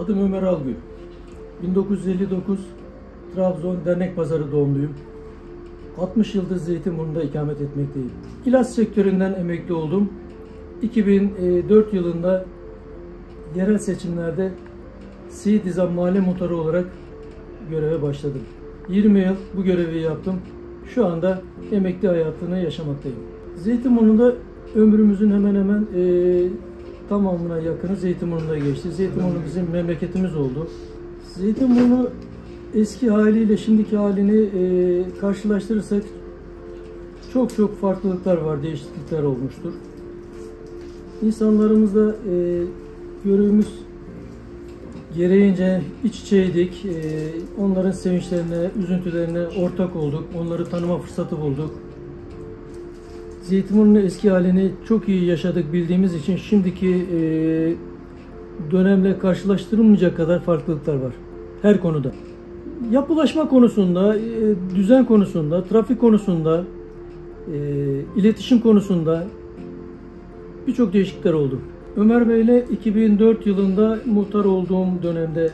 Adım Ömer Algül. 1959 Trabzon Dernek Pazarı doğumluyum. 60 yıldır Zeytinburnu'nda ikamet etmekteyim. İlaç sektöründen emekli oldum. 2004 yılında yerel seçimlerde Siirt Dizan Mahalle Muhtarı olarak göreve başladım. 20 yıl bu görevi yaptım. Şu anda emekli hayatını yaşamaktayım. Zeytinburnu'nda ömrümüzün hemen hemen tamamına yakını Zeytinburnu'nda geçti. Zeytinburnu bizim memleketimiz oldu. Zeytinburnu eski haliyle şimdiki halini e, karşılaştırırsak çok çok farklılıklar var, değişiklikler olmuştur. İnsanlarımızla e, görevimiz gereğince iç içeydik. E, onların sevinçlerine, üzüntülerine ortak olduk. Onları tanıma fırsatı bulduk. Zeytinburnu'nun eski halini çok iyi yaşadık bildiğimiz için şimdiki e, dönemle karşılaştırılmayacak kadar farklılıklar var. Her konuda. Yapılaşma konusunda, e, düzen konusunda, trafik konusunda, e, iletişim konusunda birçok değişiklikler oldu. Ömer Bey ile 2004 yılında muhtar olduğum dönemde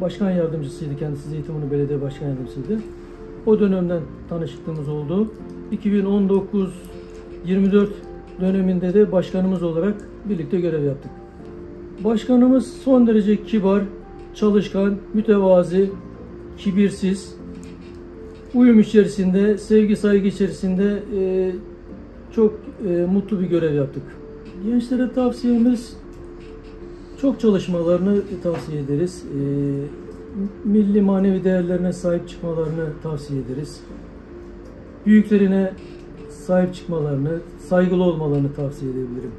başkan yardımcısıydı kendisi Zeytinburnu Belediye Başkan Yardımcısıydı. O dönemden tanışıklığımız oldu. 2019 24 döneminde de başkanımız olarak birlikte görev yaptık. Başkanımız son derece kibar, çalışkan, mütevazi, kibirsiz, uyum içerisinde, sevgi saygı içerisinde e, çok e, mutlu bir görev yaptık. Gençlere tavsiyemiz çok çalışmalarını tavsiye ederiz. E, milli manevi değerlerine sahip çıkmalarını tavsiye ederiz. Büyüklerine sahip çıkmalarını, saygılı olmalarını tavsiye edebilirim.